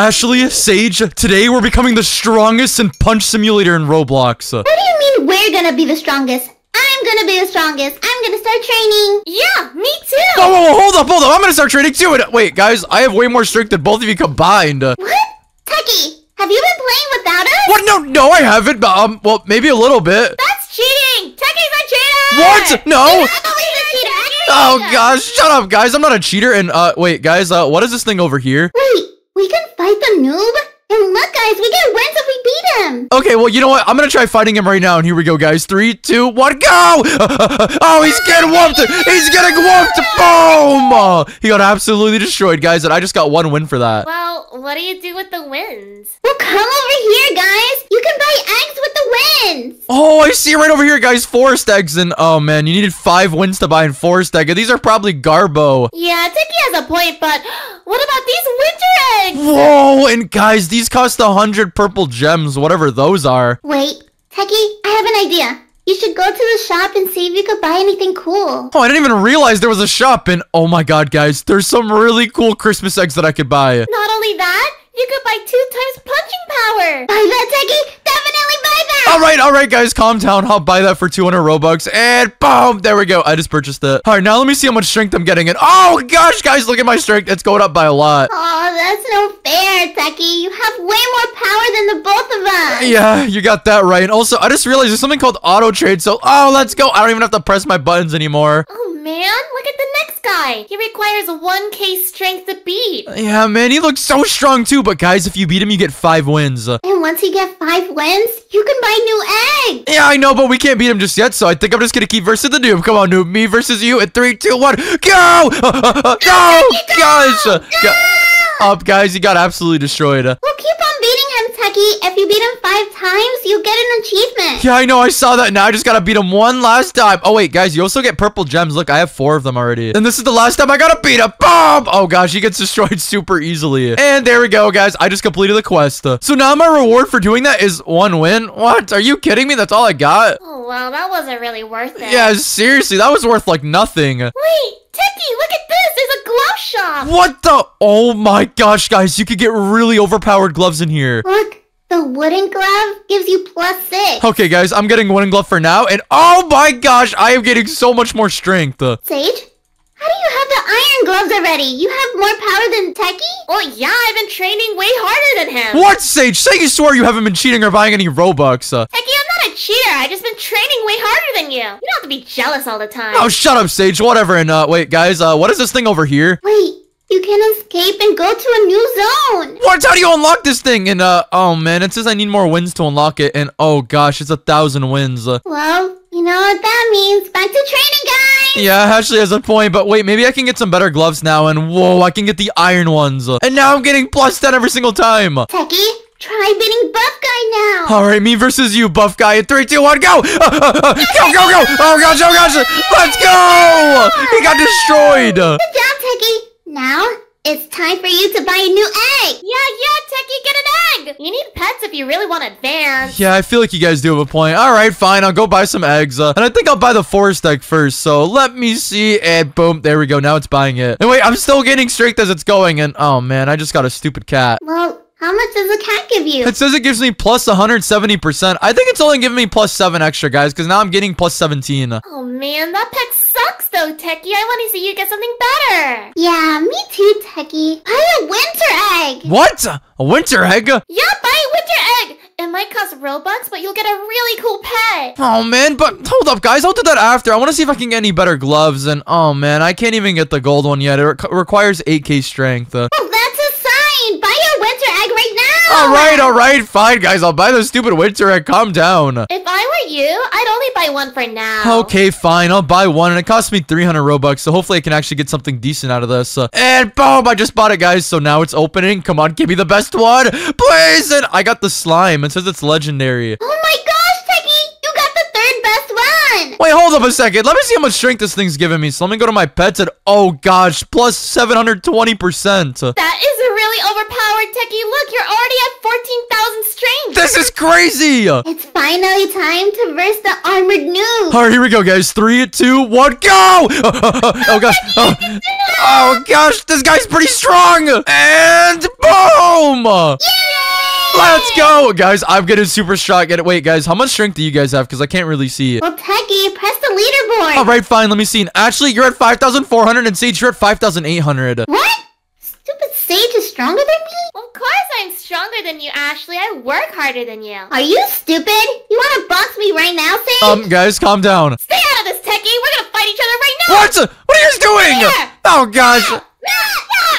Ashley, Sage, today we're becoming the strongest in Punch Simulator in Roblox. What do you mean we're gonna be the strongest? I'm gonna be the strongest. I'm gonna start training. Yeah, me too. Whoa, whoa, whoa, hold up, hold up. I'm gonna start training too. And wait, guys, I have way more strength than both of you combined. What? Techy, have you been playing without us? What? No, no, I haven't. But, um, well, maybe a little bit. That's cheating. Techy's a cheater. What? No. Oh, he's a cheater. Oh gosh, shut up, guys. I'm not a cheater. And uh, wait, guys, uh, what is this thing over here? Wait, we can fight the noob? And look, guys, we get wins if we beat him. Okay, well, you know what? I'm gonna try fighting him right now. And here we go, guys. Three, two, one, go! oh, he's getting whooped. He's getting whooped. Boom! Oh, he got absolutely destroyed, guys. And I just got one win for that. Well, what do you do with the wins? Well, come over here, guys. You can buy eggs with the wins. Oh, I see right over here, guys. Forest eggs. And oh man, you needed five wins to buy in forest egg. And these are probably Garbo. Yeah, Techy has a point, but what about these winter eggs? Whoa! And guys, these cost a hundred purple gems, whatever those are. Wait, Techy, I have an idea. You should go to the shop and see if you could buy anything cool. Oh, I didn't even realize there was a shop. And oh my god, guys, there's some really cool Christmas eggs that I could buy. Not only that, you could buy two times punching power. Buy that, Techy. Definitely buy that. All right, all right, guys, calm down. I'll buy that for 200 Robux. And boom, there we go. I just purchased it. All right, now let me see how much strength I'm getting. And oh gosh, guys, look at my strength. It's going up by a lot. Oh, that's no fair, Techy. You have way more power than the both of us. Yeah, you got that right. And also, I just realized there's something called auto trade. So, oh, let's go. I don't even have to press my buttons anymore. Oh man, look at the next guy. He requires 1k strength to beat. Yeah, man, he looks so strong too. But guys, if you beat him, you get five wins. Uh, And once you get five wins, you can buy new eggs. yeah, I know, but we can't beat him just yet. So I think I'm just gonna keep versus the noob. Come on, noob. Me versus you. At three, two, one, go! no, guys. Uh, go- Up, guys. He got absolutely destroyed. Well, keep on beating him, Techy. If you beat him five times, you get an achievement. Yeah, I know. I saw that. Now I just gotta beat him one last time. Oh wait, guys, you also get purple gems. Look, I have four of them already. And this is the last time I gotta beat him. Boom! Oh gosh, he gets destroyed super easily. And there we go, guys. I just completed the quest. So now my reward for doing that is one win. What? Are you kidding me? That's all I got. Oh well, that wasn't really worth it. Yeah, seriously, that was worth like nothing. Wait, Techy, look at this. There's a glove shop. What the? Oh my gosh, guys, you could get really overpowered gloves in here. Look, the wooden glove gives you plus six. Okay, guys, I'm getting one glove for now. And oh my gosh, I am getting so much more strength. Sage, how do you have the iron gloves already? You have more power than Techy? Oh yeah, I've been training way harder than him. What, Sage? Say you swear you haven't been cheating or buying any Robux. Uh, Techy, I'm not a cheater. I've just been training way harder than you. You don't have to be jealous all the time. oh, shut up, Sage. Whatever. And, uh, wait, guys, uh, what is this thing over here? Wait, you can escape and go to a new zone. What? How do you unlock this thing? And, uh, oh, man, it says I need more wins to unlock it. And, oh, gosh, it's a thousand wins. Uh, Well, you know what that means. Back to training, guys. yeah, Ashley has a point. But wait, maybe I can get some better gloves now. And, whoa, I can get the iron ones. And now I'm getting plus 10 every single time. Techy, try beating Buff Guy now. All right, me versus you, buff guy. In three, two, one, go! Uh, uh, uh, go, go, go! Oh gosh, oh gosh! Let's go! He got destroyed. Good job, Techy. Now, it's time for you to buy a new egg. Yeah, yeah, Techy, get an egg. You need pets if you really want to advance. Yeah, I feel like you guys do have a point. All right, fine. I'll go buy some eggs. Uh, and I think I'll buy the forest egg first. So let me see. And boom, there we go. Now it's buying it. And wait, I'm still getting strength as it's going. And oh man, I just got a stupid cat. Well, how much does the cat give you? It says it gives me plus 170%. I think it's only giving me plus 7 extra, guys, because now I'm getting plus 17. Oh man, that pet sucks though, Techy. I want to see you get something better. Yeah, me too, Techy. Buy a winter egg. What? A winter egg? Yeah, buy a winter egg. It might cost Robux, but you'll get a really cool pet. Oh man, but hold up, guys. I'll do that after. I want to see if I can get any better gloves. And oh man, I can't even get the gold one yet. It re- requires 8k strength. Uh, Well, that's a sign. Buy a winter egg right now. all right, all right, fine, guys. I'll buy the stupid winter egg. Calm down. If I were you, I'd only buy one for now. Okay, fine. I'll buy one, and it cost me 300 Robux, so hopefully I can actually get something decent out of this. Uh, and boom, I just bought it, guys. So now it's opening. Come on, give me the best one, please. And I got the slime. It says it's legendary. Oh my gosh, Techy, you got the third best one. Wait, hold up a second. Let me see how much strength this thing's giving me. So let me go to my pets and oh gosh, plus 720%. That is a really overpowered Techy. Look, you're already at 14,000 strength. This is crazy. It's finally time to verse the armored noob. All right, here we go, guys. Three, two, one, go! Oh, oh, oh, oh gosh. Oh, oh, gosh, this guy's pretty strong. And boom! Let's go, guys. I'm getting super strong. Get it. Wait, guys, how much strength do you guys have? Because I can't really see. it. Well, Techy, press the leaderboard. All right, fine. Let me see. Actually, you're at 5,400 and Sage, you're at 5,800. What? Stupid Sage is stronger than me? Of course I'm stronger than you, Ashley. I work harder than you. Are you stupid? You want to box me right now, Sage? Um, guys, calm down. Stay out of this, Techy. We're gonna fight each other right now. What? What are you guys doing? Yeah. Oh, gosh. Yeah, yeah, yeah.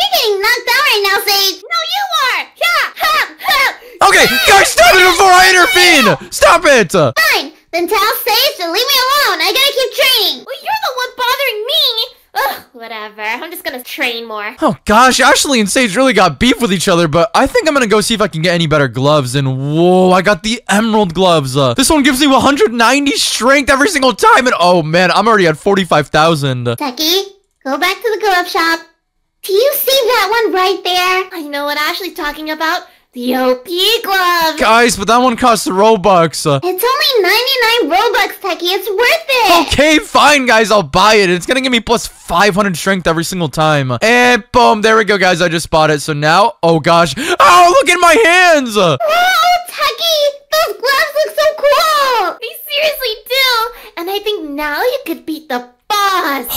You're getting knocked out right now, Sage. No, you are. Yeah. Ha, ha. Okay, guys, stop it before I intervene. Stop it. Fine. Then tell Sage to leave me alone. I gotta keep training. Well, you're the one bothering me. Ugh, whatever. I'm just gonna train more. Oh, gosh, Ashley and Sage really got beef with each other, but I think I'm gonna go see if I can get any better gloves. And whoa, I got the emerald gloves. Uh, this one gives me 190 strength every single time. And oh, man, I'm already at 45,000. Techy, go back to the glove shop. Do you see that one right there? I know what Ashley's talking about. The OP glove. Guys, but that one costs Robux. Uh, It's only 99 Robux, Techy. It's worth it. Okay, fine, guys. I'll buy it. It's gonna give me plus 500 strength every single time. And boom, there we go, guys. I just bought it. So now, oh gosh. Oh, look at my hands. Whoa, Techy! Those gloves look so cool! They seriously do. And I think now you could beat the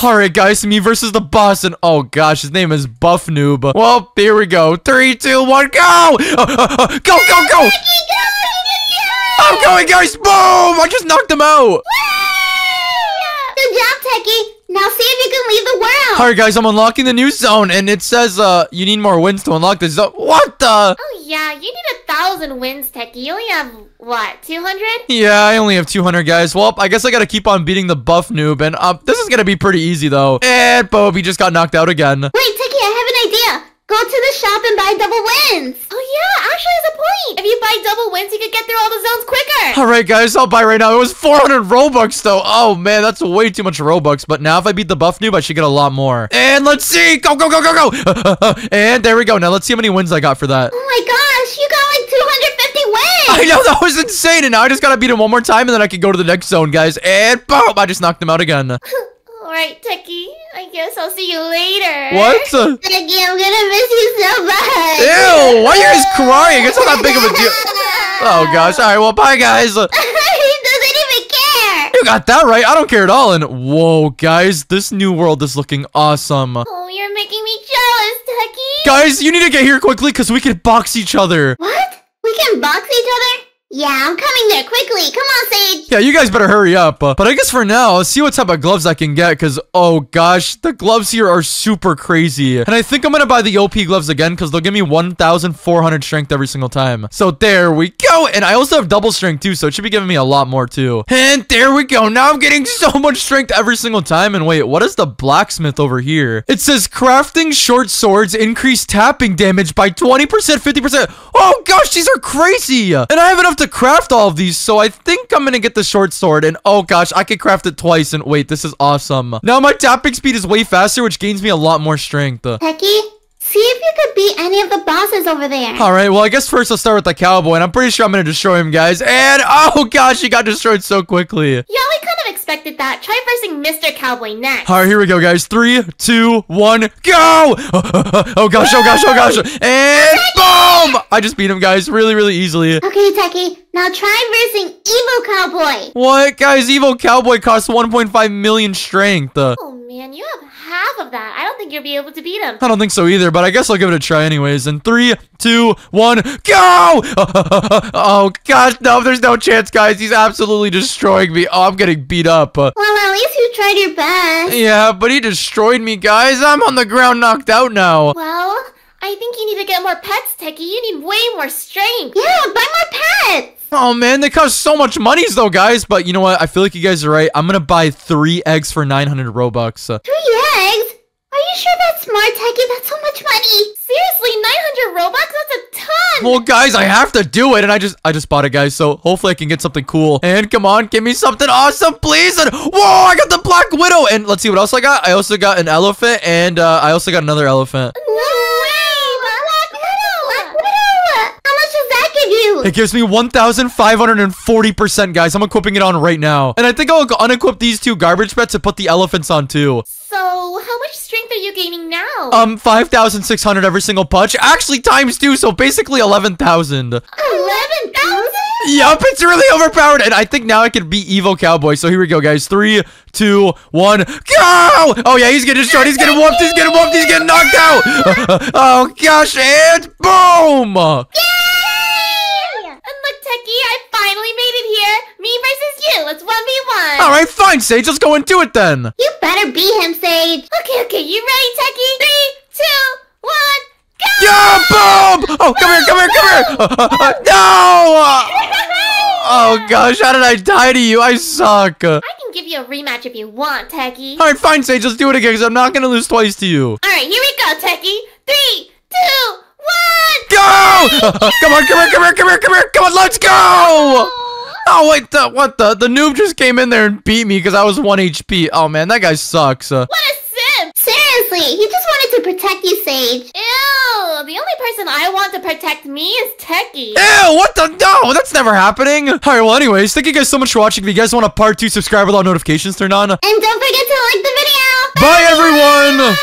All right, guys. Me versus the boss. And oh gosh, his name is Buff Noob. Well, here we go. Three, two, one, go! Uh, uh, uh, go, go, go! I'm going, guys. Boom! I just knocked him out. Now see if you can leave the world. All right, guys. I'm unlocking the new zone, and it says uh you need more wins to unlock this zone. What the? Oh yeah, you need a thousand wins, Techy. You only have what, two hundred? Yeah, I only have 200 guys. Well, I guess I gotta keep on beating the buff noob, and uh, this is gonna be pretty easy though. And Bobby just got knocked out again. Wait, Techy, I have an idea. Go to the shop and buy double wins. Yeah, has a point. If you buy double wins, you could get through all the zones quicker. All right, guys, I'll buy right now. It was 400 Robux though. Oh man, that's way too much Robux. But now if I beat the buff noob, I should get a lot more. And let's see, go, go, go, go, go. and there we go. Now let's see how many wins I got for that. Oh my gosh, you got like 250 wins. I know that was insane, and now I just gotta beat him one more time, and then I can go to the next zone, guys. And boom, I just knocked him out again. all right, Techy. I guess I'll see you later. What? Techy, I'm gonna miss you so much. Ew, why are you guys crying? It's not that big of a deal. Oh gosh. All right. Well, bye guys. he doesn't even care. You got that right. I don't care at all. And whoa, guys, this new world is looking awesome. Oh, you're making me jealous, Techy. Guys, you need to get here quickly because we can box each other. What? We can box each other? Yeah, I'm coming there quickly. Come on, Sage. Yeah, you guys better hurry up. Uh, but I guess for now, I'll see what type of gloves I can get because, oh gosh, the gloves here are super crazy. And I think I'm going to buy the OP gloves again because they'll give me 1,400 strength every single time. So there we go. And I also have double strength too, so it should be giving me a lot more too. And there we go. Now I'm getting so much strength every single time. And wait, what is the blacksmith over here? It says crafting short swords increase tapping damage by 20%, 50%. Oh gosh, these are crazy. And I have enough to craft all of these, so I think I'm gonna get the short sword. And oh gosh, I can craft it twice. And wait, this is awesome. Now my tapping speed is way faster, which gains me a lot more strength. Techy, see if you could beat any of the bosses over there. All right, well, I guess first I'll start with the cowboy, and I'm pretty sure I'm gonna destroy him, guys. And oh gosh, he got destroyed so quickly. Yeah, we kind of expected that. Try versing Mr. Cowboy next. All right, here we go, guys. Three, two, one, go! Oh, oh, oh, oh, gosh, oh gosh, oh gosh, and boom! I just beat him, guys, really, really easily. Okay, Techy, now try versing Evil Cowboy. What, guys? Evil cowboy costs 1.5 million strength. Uh, Oh man, you have half of that. I don't think you'll be able to beat him. I don't think so either, but I guess I'll give it a try anyways. And three, two, one, go! Oh gosh, no, there's no chance, guys. He's absolutely destroying me. Oh, I'm getting beat up. Uh, Well, at least you tried your best. Yeah, but he destroyed me, guys. I'm on the ground knocked out now. Well, I think you need to get more pets, Techy. You need way more strength. Yeah, buy more pets. Oh man, they cost so much monies though, guys. But you know what? I feel like you guys are right. I'm gonna buy three eggs for 900 Robux. Uh, Three eggs? Are you sure that's smart, Techy? That's so much money. Seriously, 900 Robux? That's a ton! Well, guys, I have to do it, and I just, I just bought it, guys. So hopefully I can get something cool. And come on, give me something awesome, please. And whoa, I got the Black Widow. And let's see what else I got. I also got an elephant, and uh, I also got another elephant. No way! Black Widow! Black Widow! How much does that give It gives me 1,540%, guys. I'm equipping it on right now. And I think I'll unequip these two garbage pets and put the elephants on too. So, how much strength are you gaining now? Um, 5,600 every single punch. Actually, times two, so basically 11,000. 11,000? Yup, it's really overpowered. And I think now I can beat Evil Cowboy. So here we go, guys. Three, two, one, go! Oh, yeah, he's getting destroyed. He's getting whooped. He's getting whooped. He's getting knocked out. oh, gosh, and boom! Look, Techy, I finally made it here. Me versus you. Let's 1v1. All right, fine, Sage. Let's go and do it then. You better beat him, Sage. Okay, okay, you ready, Techy? Three, two, one, go! Yeah, boom! Oh, come here, come here, come here! Uh, uh, uh, no! Oh, gosh, how did I die to you? I suck. I can give you a rematch if you want, Techy. All right, fine, Sage. Let's do it again because I'm not going to lose twice to you. All right, here we go, Techy. Three, two, one. Go! come on, come here, come here, come here, come here. Come on, let's go! Oh, wait, the, what the? The noob just came in there and beat me because I was 1 HP. Oh, man, that guy sucks. Uh, What a simp. Seriously, he just wanted to protect you, Sage. Ew, the only person I want to protect me is Techy. Ew, what the? No, that's never happening. All right, well, anyways, thank you guys so much for watching. If you guys want a part two, subscribe with all notifications turned on. And don't forget to like the video. Bye, everyone!